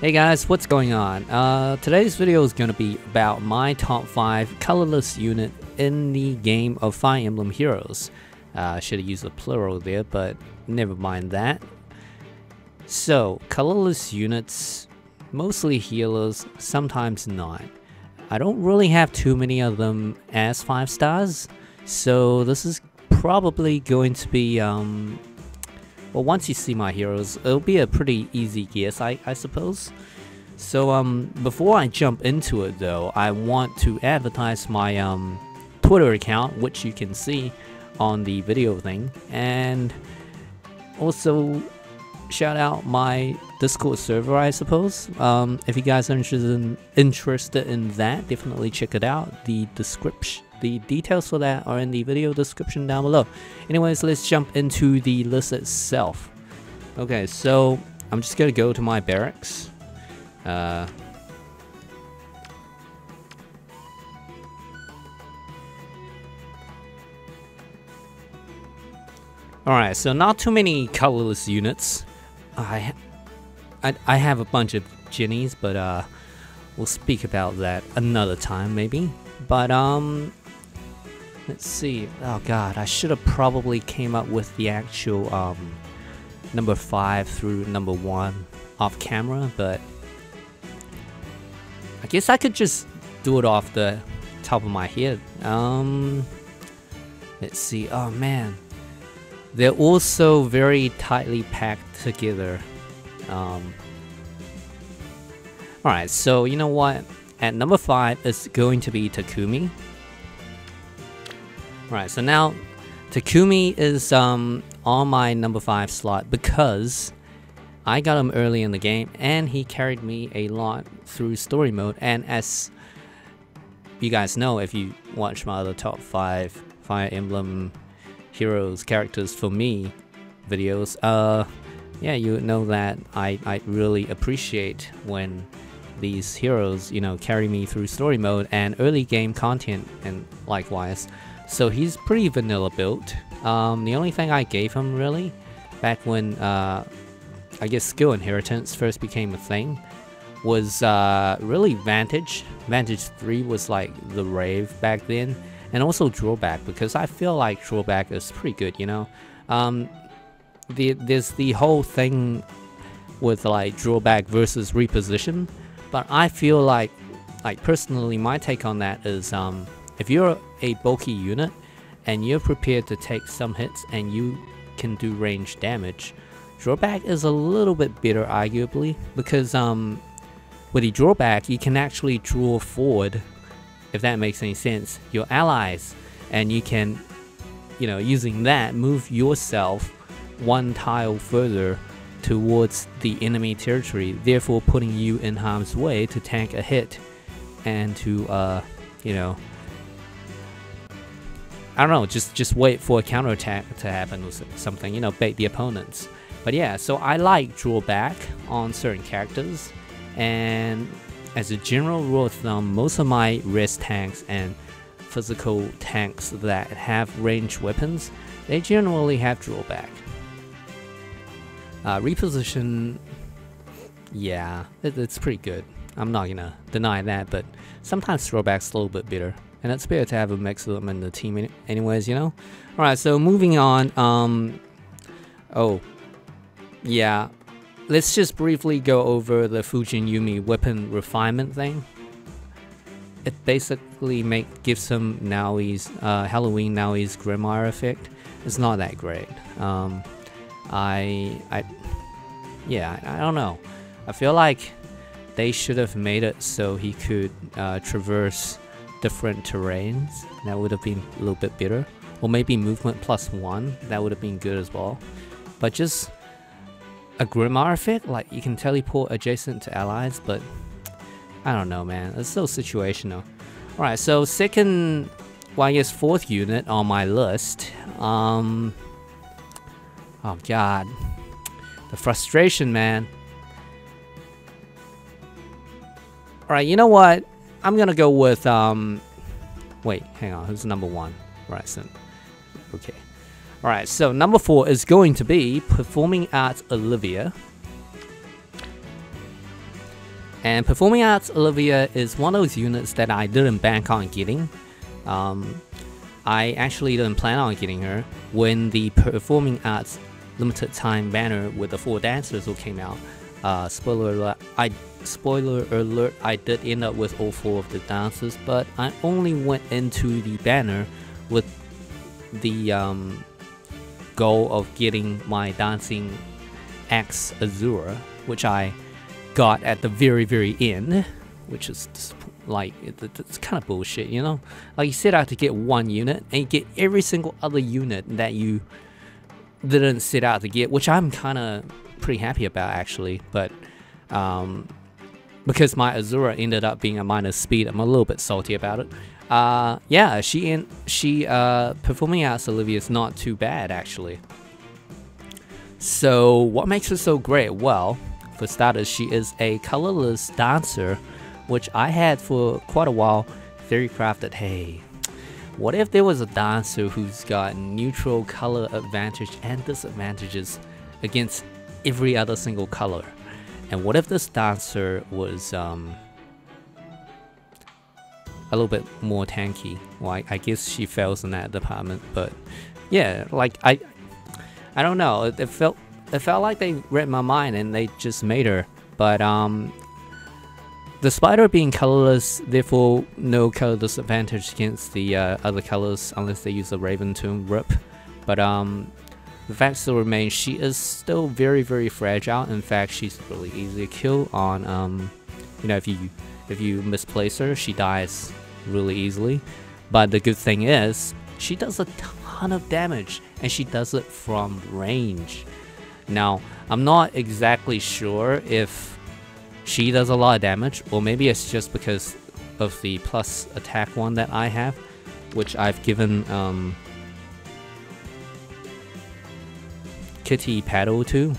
Hey guys, what's going on? Uh, today's video is going to be about my top 5 colorless unit in the game of Fire Emblem Heroes. Uh, I should have used the plural there, but never mind that. So, colorless units, mostly healers, sometimes not. I don't really have too many of them as 5 stars, so this is probably going to be um, well, once you see my heroes, it'll be a pretty easy guess, I, I suppose. So, um, before I jump into it though, I want to advertise my, um, Twitter account, which you can see on the video thing, and also shout out my Discord server, I suppose. Um, if you guys are interested in, interested in that, definitely check it out. The description the details for that are in the video description down below. Anyways, let's jump into the list itself. Okay, so I'm just gonna go to my barracks. Uh, Alright, so not too many colorless units. I, I, I have a bunch of Gennys, but uh, we'll speak about that another time maybe. But um, Let's see. Oh god, I should have probably came up with the actual um, number 5 through number 1 off camera, but I guess I could just do it off the top of my head. Um, let's see. Oh man. They're also very tightly packed together. Um, Alright, so you know what? At number 5 is going to be Takumi. Right, so now Takumi is um, on my number 5 slot because I got him early in the game and he carried me a lot through story mode. And as you guys know if you watch my other top 5 Fire Emblem heroes characters for me videos uh yeah you know that I, I really appreciate when these heroes you know carry me through story mode and early game content and likewise so he's pretty vanilla built. Um, the only thing I gave him really, back when uh, I guess skill inheritance first became a thing, was uh, really Vantage. Vantage 3 was like the rave back then. And also drawback because I feel like drawback is pretty good, you know. Um, the, there's the whole thing with like drawback versus reposition, but I feel like, like personally, my take on that is um, if you're a bulky unit and you're prepared to take some hits and you can do range damage, drawback is a little bit better arguably because um, with the drawback you can actually draw forward, if that makes any sense, your allies. And you can, you know, using that move yourself one tile further towards the enemy territory, therefore putting you in harm's way to tank a hit and to, uh, you know, I don't know, just just wait for a counterattack to happen or something, you know, bait the opponents. But yeah, so I like drawback on certain characters, and as a general rule of thumb, most of my wrist tanks and physical tanks that have ranged weapons, they generally have drawback. Uh, reposition, yeah, it, it's pretty good. I'm not gonna deny that, but sometimes drawback's a little bit better and it's better to have a mix of them in the team anyways, you know? Alright, so moving on, um, oh, yeah, let's just briefly go over the Fujin Yumi weapon refinement thing. It basically make gives him Nowi's, uh, Halloween Nowi's Grimoire effect. It's not that great. Um, I, I, yeah, I, don't know. I feel like they should have made it so he could uh, traverse different terrains. That would have been a little bit better. Or maybe movement plus one. That would have been good as well. But just a Grimoire effect, like you can teleport adjacent to allies, but I don't know, man. It's so situational. Alright, so second, well, I guess fourth unit on my list. Um, oh god, the frustration, man. Alright, you know what? I'm gonna go with um. Wait, hang on. Who's number one? Right, so okay. All right, so number four is going to be performing arts Olivia. And Performing Arts Olivia is one of those units that I didn't bank on getting. Um, I actually didn't plan on getting her when the Performing Arts limited time banner with the four dancers all came out. Uh, spoiler alert, I spoiler alert, I did end up with all four of the dancers, but I only went into the banner with the um, goal of getting my dancing X Azura, which I got at the very very end, which is like it's kind of bullshit, you know. Like you set out to get one unit and you get every single other unit that you didn't set out to get, which I'm kind of pretty happy about actually. But um, because my Azura ended up being a minus speed, I'm a little bit salty about it. Uh, yeah, she in she uh, performing arts Olivia is not too bad actually. So what makes her so great? Well, for starters, she is a colorless dancer, which I had for quite a while. Theory crafted, hey, what if there was a dancer who's got neutral color advantage and disadvantages against every other single color? And what if this dancer was um, a little bit more tanky? Well, I, I guess she fails in that department, but yeah, like I, I don't know. It, it, felt it felt like they read my mind and they just made her. But um, the spider being colorless, therefore no color disadvantage against the uh, other colors unless they use a Raven Tome rip. But um, fact still remains, she is still very very fragile. In fact, she's really easy to kill on um, you know if you if you misplace her, she dies really easily. But the good thing is, she does a ton of damage and she does it from range. Now, I'm not exactly sure if she does a lot of damage, or maybe it's just because of the plus attack one that I have, which I've given um, Kitty Paddle to.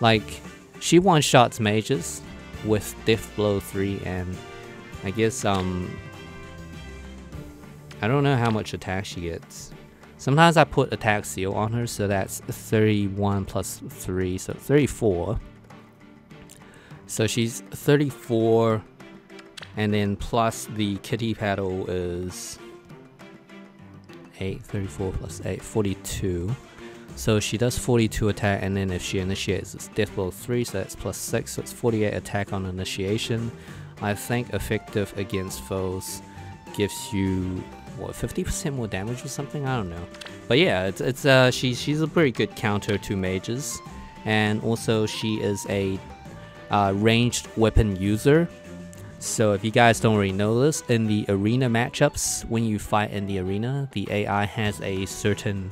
Like, she one-shots mages with Death Blow 3 and I guess, um, I don't know how much attack she gets. Sometimes I put attack seal on her, so that's 31 plus 3, so 34. So she's 34, and then plus the kitty paddle is 8, 34 plus 8, 42. So she does 42 attack, and then if she initiates, it's death blow 3, so that's plus 6, so it's 48 attack on initiation. I think effective against foes gives you what 50% more damage or something? I don't know. But yeah it's, it's uh she, she's a pretty good counter to mages. And also she is a uh, ranged weapon user. So if you guys don't already know this in the arena matchups when you fight in the arena the AI has a certain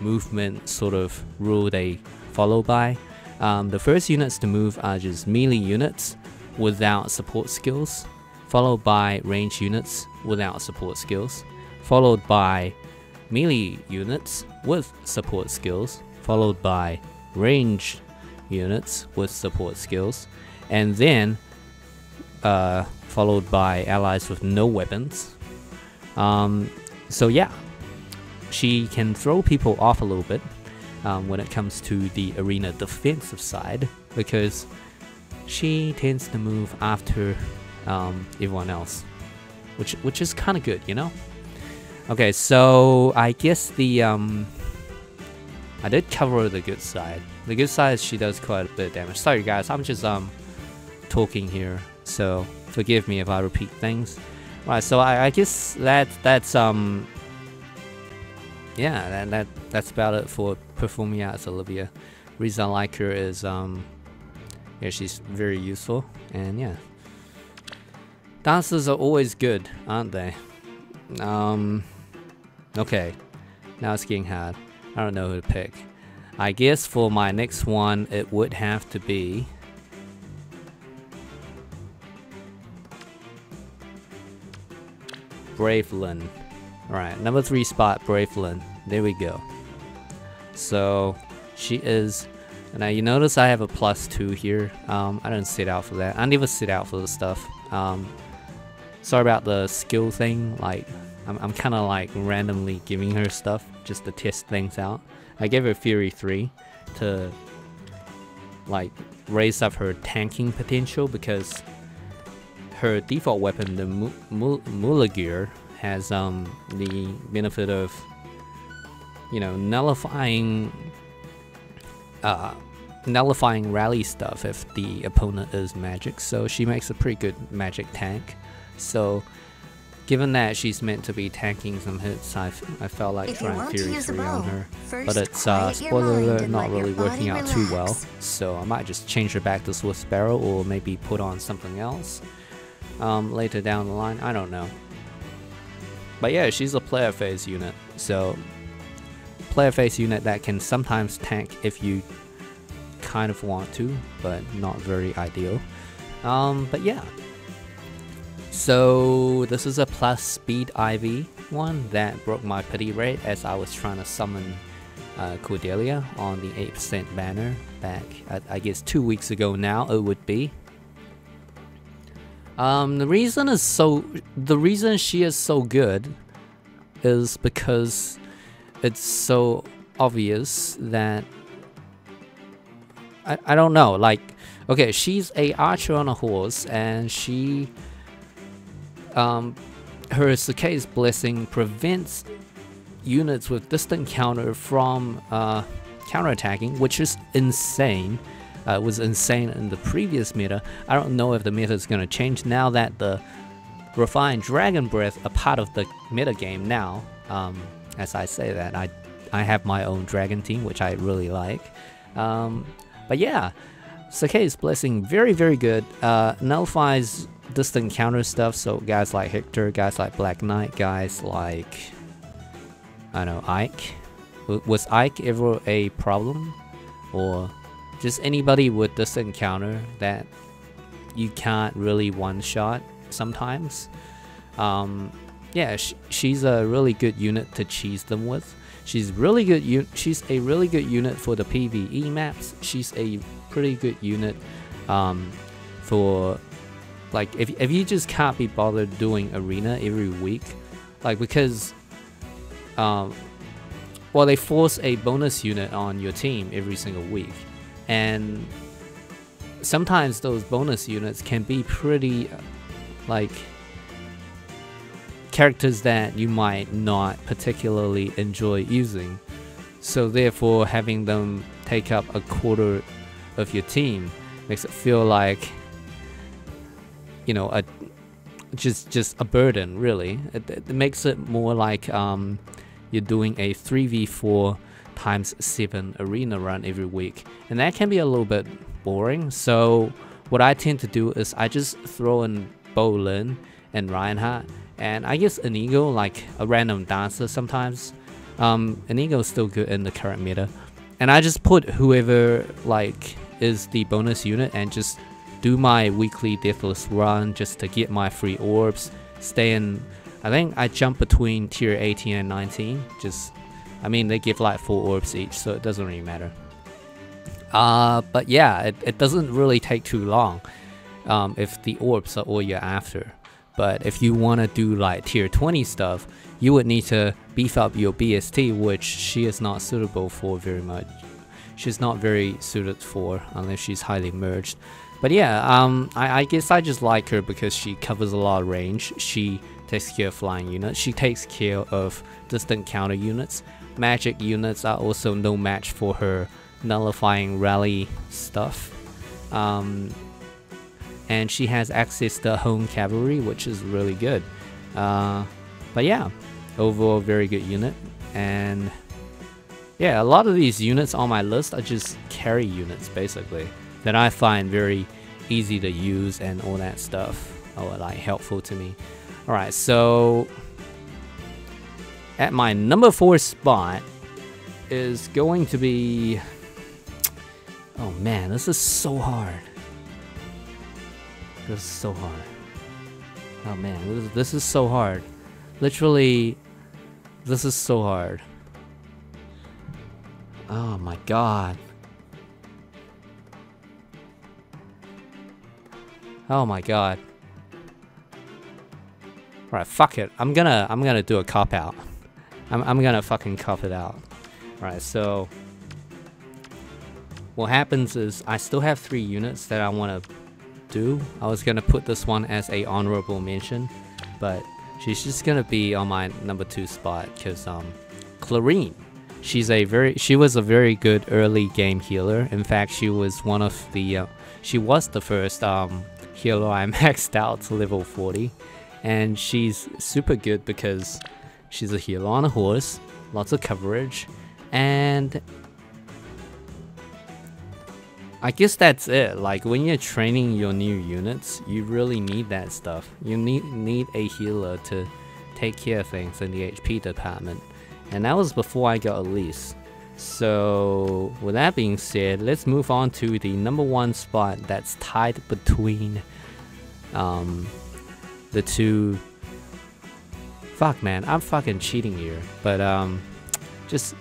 movement sort of rule they follow by um, the first units to move are just melee units without support skills followed by range units without support skills followed by melee units with support skills, followed by range units with support skills, and then uh, followed by allies with no weapons. Um, so yeah, she can throw people off a little bit um, when it comes to the arena defensive side because she tends to move after um, everyone else, which which is kind of good, you know. Okay, so I guess the um I did cover the good side. The good side is she does quite a bit of damage. Sorry guys, I'm just um talking here, so forgive me if I repeat things. Right, so I, I guess that that's um yeah, that, that that's about it for performing arts Olivia. Reason I like her is um yeah, she's very useful and yeah. Dancers are always good, aren't they? Um Okay, now it's getting hard. I don't know who to pick. I guess for my next one, it would have to be... Brave Lyn. Alright, number 3 spot, Brave Lyn. There we go. So, she is... Now you notice I have a plus 2 here. Um, I don't sit out for that. I never sit out for the stuff. Um, sorry about the skill thing, like I'm, I'm kind of like randomly giving her stuff just to test things out. I gave her Fury 3 to like raise up her tanking potential because her default weapon, the Mulagir, has um, the benefit of, you know, nullifying, uh, nullifying rally stuff if the opponent is magic. So she makes a pretty good magic tank. So Given that she's meant to be tanking some hits, I, I felt like if trying Fury 3 bow, on her. But it's, uh, spoiler alert, not really working out relax. too well. So I might just change her back to Swift Sparrow or maybe put on something else um, later down the line. I don't know. But yeah, she's a player phase unit. So player phase unit that can sometimes tank if you kind of want to, but not very ideal. Um, but yeah, so this is a plus speed IV one that broke my pity rate as I was trying to summon uh, Cordelia on the 8% banner back, I, I guess two weeks ago now it would be. Um, the reason is so, the reason she is so good is because it's so obvious that I, I don't know, like, okay, she's a archer on a horse and she um, her Sacae's Blessing prevents units with distant counter from uh, counterattacking, which is insane. Uh, was insane in the previous meta. I don't know if the meta is going to change now that the refined Dragon Breath a part of the meta game now. Um, as I say that, I I have my own dragon team, which I really like. Um, but yeah, Sacae's Blessing, very, very good. Uh, nullifies distant counter stuff, so guys like Hector, guys like Black Knight, guys like, I don't know, Ike. Was Ike ever a problem? Or just anybody with this encounter that you can't really one-shot sometimes? Um, yeah, sh she's a really good unit to cheese them with. She's really good. she's a really good unit for the PVE maps. She's a pretty good unit um, for like if, if you just can't be bothered doing arena every week like because um well they force a bonus unit on your team every single week and sometimes those bonus units can be pretty like characters that you might not particularly enjoy using. So therefore having them take up a quarter of your team makes it feel like you know a just just a burden really. It, it makes it more like um, you're doing a 3v4 times 7 arena run every week and that can be a little bit boring. So what I tend to do is I just throw in Bolin and Reinhardt and I guess Inigo like a random dancer sometimes. Um, Inigo is still good in the current meta. And I just put whoever like is the bonus unit and just do my weekly Deathless run just to get my free orbs, stay in, I think I jump between tier 18 and 19, just, I mean they give like 4 orbs each, so it doesn't really matter. Uh, but yeah, it, it doesn't really take too long um, if the orbs are all you're after. But if you want to do like tier 20 stuff, you would need to beef up your BST, which she is not suitable for very much. She's not very suited for unless she's highly merged. But yeah, um, I, I, guess I just like her because she covers a lot of range. She takes care of flying units. She takes care of distant counter units. Magic units are also no match for her nullifying rally stuff. Um, and she has access to Hone Cavalry, which is really good. Uh, but yeah, overall very good unit. And yeah, a lot of these units on my list are just carry units basically that I find very easy to use and all that stuff or like helpful to me. Alright, so at my number four spot is going to be oh man this is so hard this is so hard oh man this is, this is so hard literally this is so hard oh my god Oh my god. Right, fuck it. I'm gonna I'm gonna do a cop out. I'm I'm gonna fucking cop it out. Right, so what happens is I still have three units that I wanna do. I was gonna put this one as a honorable mention, but she's just gonna be on my number two spot because um, Clarine. She's a very she was a very good early game healer. In fact, she was one of the uh, she was the first um, healer I maxed out to level 40, and she's super good because she's a healer on a horse, lots of coverage, and I guess that's it. Like when you're training your new units, you really need that stuff. You need need a healer to take care of things in the HP department. And that was before I got Elise. So with that being said, let's move on to the number one spot that's tied between um, the two. Fuck man, I'm fucking cheating here. But um, just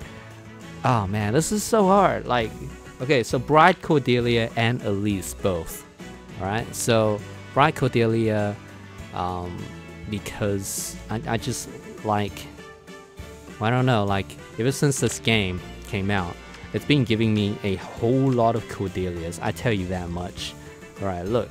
oh man, this is so hard. Like Okay, so Bride Cordelia and Elise both. Alright, so Bride Cordelia, um, because I, I just like, I don't know, like, ever since this game came out, it's been giving me a whole lot of Cordelias, I tell you that much. Alright, look.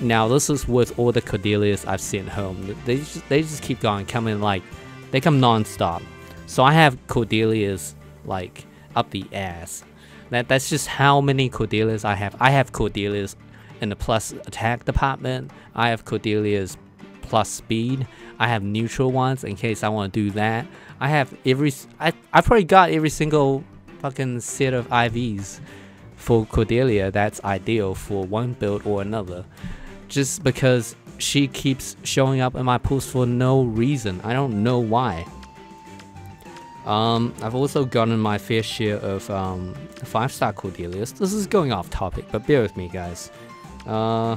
Now, this is with all the Cordelias I've sent home. They just, they just keep going, coming like, they come non-stop. So I have Cordelias, like, up the ass. That that's just how many Cordelias I have. I have Cordelias in the plus attack department. I have Cordelias plus speed. I have neutral ones in case I want to do that. I have every I I probably got every single fucking set of IVs for Cordelia that's ideal for one build or another. Just because she keeps showing up in my pools for no reason. I don't know why. Um, I've also gotten my fair share of um, five-star Cordelias. This is going off topic, but bear with me, guys. Uh,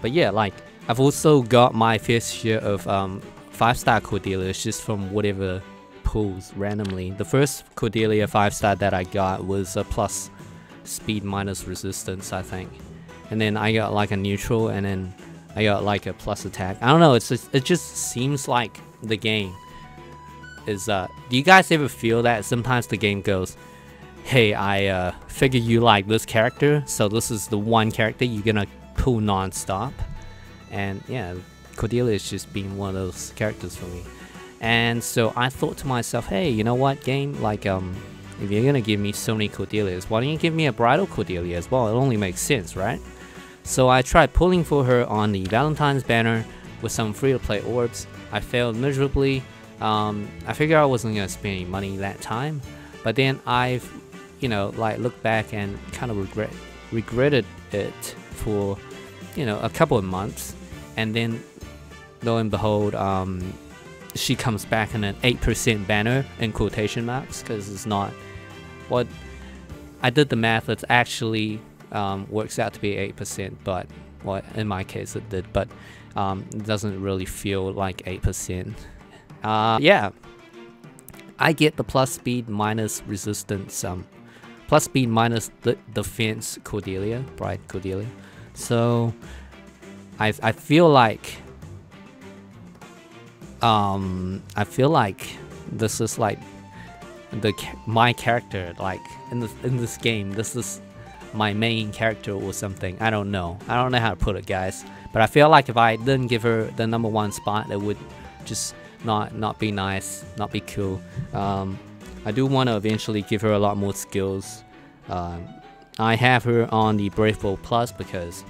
but yeah, like, I've also got my fair share of um, five-star Cordelias just from whatever pools randomly. The first Cordelia five-star that I got was a plus speed minus resistance, I think. And then I got like a neutral, and then I got like a plus attack. I don't know, it's just, it just seems like the game is uh do you guys ever feel that sometimes the game goes hey i uh figure you like this character so this is the one character you're gonna pull non-stop. And yeah cordelia is just being one of those characters for me. And so i thought to myself hey you know what game? Like um if you're gonna give me so many cordelias why don't you give me a bridal cordelia as well? It only makes sense right? So i tried pulling for her on the valentine's banner with some free-to-play orbs. I failed miserably. Um, I figured I wasn't gonna spend any money that time, but then I've, you know, like looked back and kind of regret regretted it for, you know, a couple of months, and then lo and behold, um, she comes back in an eight percent banner in quotation marks because it's not what I did the math. It actually um, works out to be eight percent, but well, in my case it did, but um, it doesn't really feel like eight percent. Uh, yeah. I get the plus speed minus resistance, um, plus speed minus the defense Cordelia, Bride Cordelia. So, I, I feel like, um, I feel like this is like the my character, like in this in this game, this is my main character or something. I don't know. I don't know how to put it, guys. But I feel like if I didn't give her the number one spot, it would just not not be nice, not be cool. Um, I do want to eventually give her a lot more skills. Um, I have her on the Brave Bow Plus because,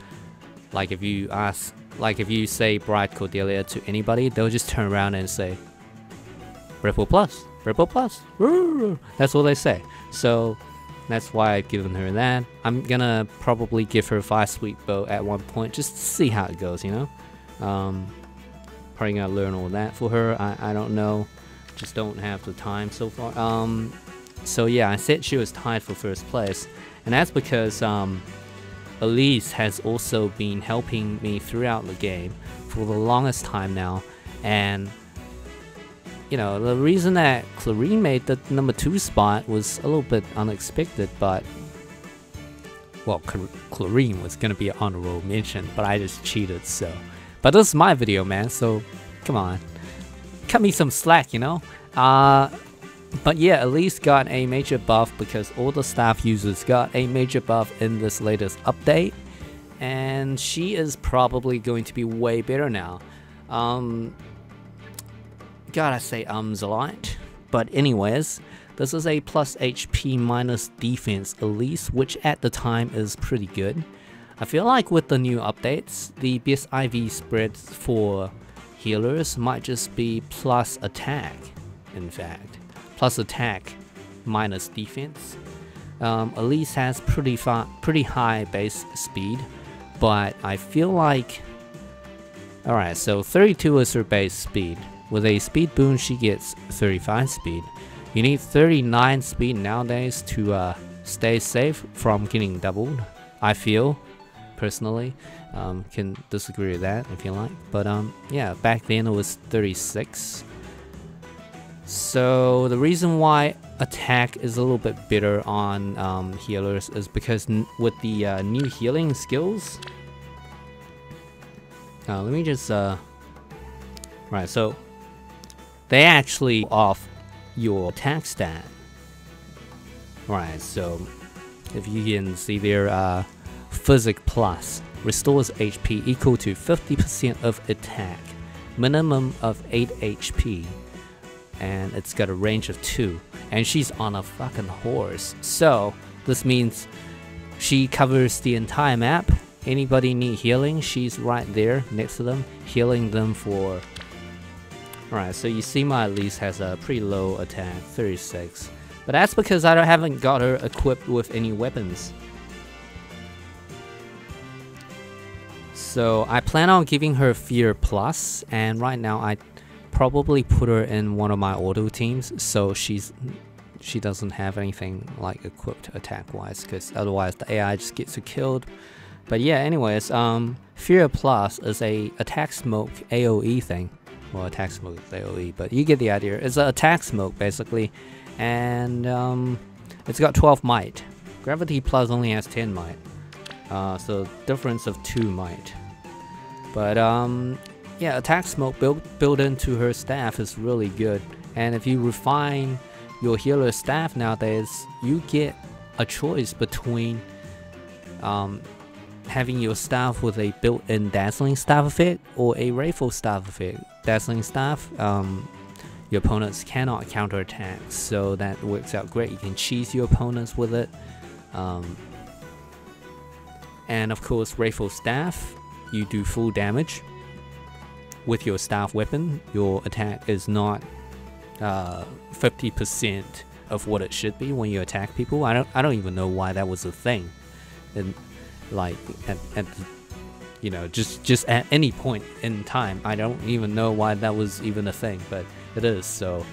like, if you ask, like, if you say Bride Cordelia to anybody, they'll just turn around and say, Brave Bow Plus, Bow Plus. That's all they say. So that's why I've given her that. I'm gonna probably give her Fire Sweep Bow at one point just to see how it goes, you know? Um, probably gonna learn all that for her. I, I don't know. Just don't have the time so far. Um, so yeah, I said she was tied for first place. And that's because um, Elise has also been helping me throughout the game for the longest time now. And, you know, the reason that Clarine made the number two spot was a little bit unexpected, but well, Clarine was gonna be an honorable mention, but I just cheated, so. But this is my video, man, so come on. Cut me some slack, you know? Uh, but yeah, at least got a major buff because all the staff users got a major buff in this latest update. and she is probably going to be way better now. Um, gotta say ums a lot, but anyways, this is a plus HP minus defense Elise, which at the time is pretty good. I feel like with the new updates, the best IV spread for healers might just be plus attack, in fact. Plus attack minus defense. Um, Elise has pretty far, pretty high base speed, but I feel like... Alright, so 32 is her base speed. With a speed boon, she gets 35 speed. You need 39 speed nowadays to uh, stay safe from getting doubled, I feel, personally. Um, can disagree with that if you like. But um, yeah, back then it was 36. So the reason why attack is a little bit better on um, healers is because with the uh, new healing skills, uh, let me just uh, right. So they actually off your attack stat. Right. So if you can see there, uh, Physic Plus restores HP equal to 50% of attack, minimum of 8 HP and it's got a range of 2 and she's on a fucking horse so this means she covers the entire map anybody need healing she's right there next to them healing them for Alright, so you see my Elise has a pretty low attack, 36. But that's because I haven't got her equipped with any weapons. So I plan on giving her Fear Plus, and right now I probably put her in one of my auto teams so she's she doesn't have anything like equipped attack wise because otherwise the AI just gets her killed. But yeah, anyways, um, Fear Plus is a attack smoke AoE thing. Attack smoke AoE, but you get the idea. It's an attack smoke basically, and um, it's got 12 might. Gravity Plus only has 10 might, uh, so difference of 2 might. But um, yeah, attack smoke built built into her staff is really good. And if you refine your healer staff nowadays, you get a choice between um, having your staff with a built-in dazzling staff effect or a wrathful staff effect. Dazzling staff, um, your opponents cannot counterattack, so that works out great. You can cheese your opponents with it. Um, and of course, wrathful staff, you do full damage with your staff weapon, your attack is not 50% uh, of what it should be when you attack people. I don't I don't even know why that was a thing. And like at, at you know just just at any point in time, I don't even know why that was even a thing, but it is. So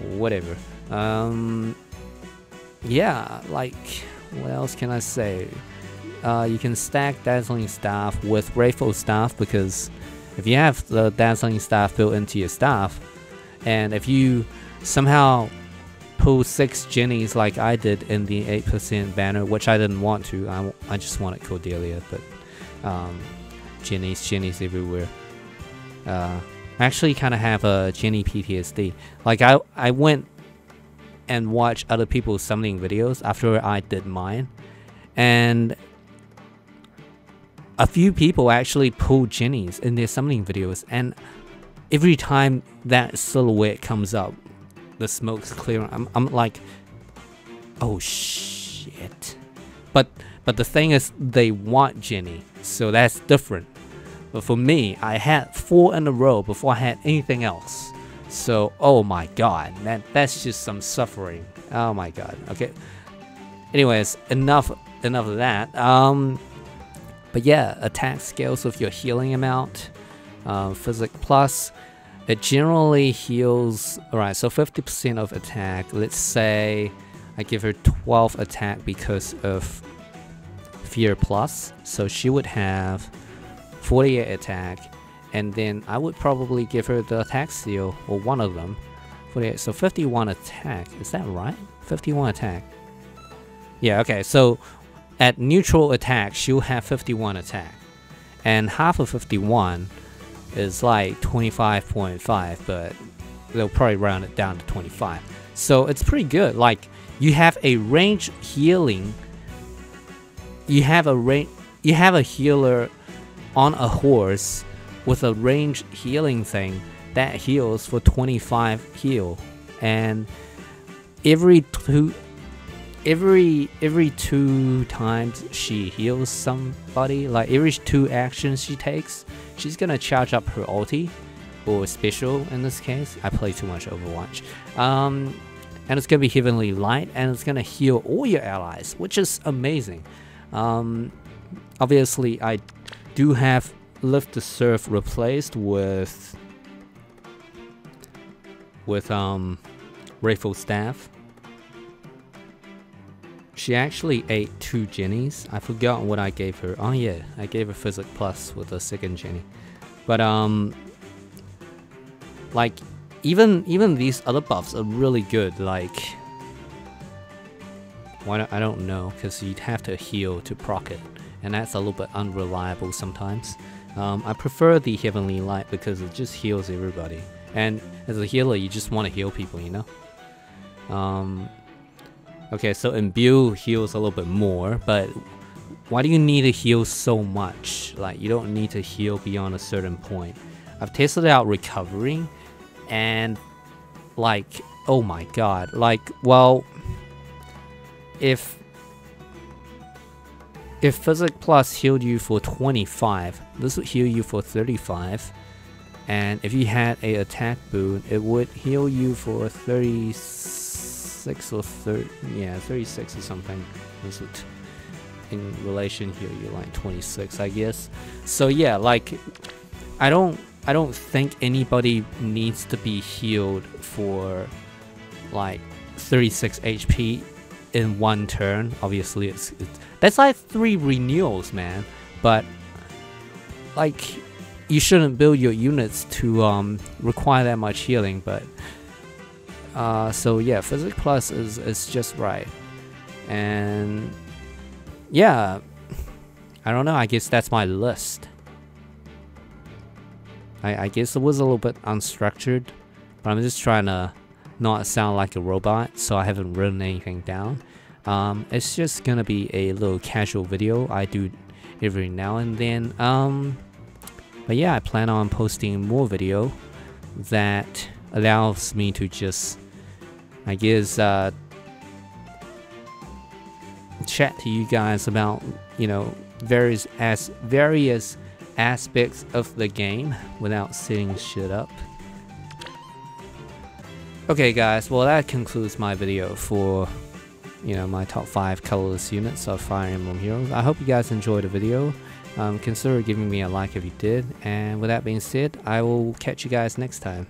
whatever. Um, yeah, like what else can I say? Uh, you can stack dazzling staff with wrathful staff because if you have the dazzling staff built into your staff, and if you somehow pull six Gennys like I did in the 8% banner, which I didn't want to, I, I just wanted Cordelia, but um, Gennys, Gennys everywhere. Uh, I actually kind of have a Genny PTSD. Like I, I went and watched other people's summoning videos after I did mine, and a few people actually pull Gennys in their summoning videos, and every time that silhouette comes up, the smoke's clearing. I'm, I'm like, oh shit. But but the thing is, they want Genny, so that's different. But for me, I had four in a row before I had anything else. So, oh my god, that that's just some suffering. Oh my god. Okay. Anyways, enough enough of that. Um, but yeah, attack scales with your healing amount. Um, Physic Plus, it generally heals. Alright, so 50% of attack. Let's say I give her 12 attack because of Fear Plus. So she would have 48 attack. And then I would probably give her the attack seal, or one of them. 48, so 51 attack. Is that right? 51 attack. Yeah, okay, so at neutral attack, she'll have 51 attack. And half of 51 is like 25.5, but they'll probably round it down to 25. So it's pretty good. Like, you have a range healing. You have a range. you have a healer on a horse with a range healing thing that heals for 25 heal. And every two every every two times she heals somebody like every two actions she takes she's gonna charge up her ulti or special in this case. I play too much overwatch. Um and it's gonna be heavenly light and it's gonna heal all your allies which is amazing. Um obviously i do have Live to Serve replaced with with um Wrathful staff. She actually ate two Gennys. I forgot what I gave her. Oh yeah, I gave her Physic Plus with a second Genny. But um like even even these other buffs are really good like why don't, I don't know because you'd have to heal to proc it and that's a little bit unreliable sometimes. Um, I prefer the Heavenly Light because it just heals everybody. And as a healer, you just want to heal people, you know? Um, okay, so Imbue heals a little bit more, but why do you need to heal so much? Like, you don't need to heal beyond a certain point. I've tested out recovering, and like, oh my god. Like, well, if if Physic Plus healed you for 25, this would heal you for 35. And if you had a attack boon, it would heal you for 36 or 30, yeah, 36 or something. This would, in relation heal you're like 26, I guess. So yeah, like, I don't, I don't think anybody needs to be healed for like 36 HP in one turn. Obviously, it's, it's that's like three renewals, man. But like, you shouldn't build your units to um, require that much healing. But uh, so yeah, Physic Plus is is just right, and yeah, I don't know. I guess that's my list. I, I guess it was a little bit unstructured, but I'm just trying to not sound like a robot, so I haven't written anything down. Um, it's just gonna be a little casual video I do every now and then. Um, but yeah, I plan on posting more video that allows me to just, I guess, uh, chat to you guys about, you know, various as various aspects of the game without setting shit up. Okay guys, well that concludes my video for you know, my top 5 colorless units of Fire Emblem Heroes. I hope you guys enjoyed the video. Um, consider giving me a like if you did. And with that being said, I will catch you guys next time.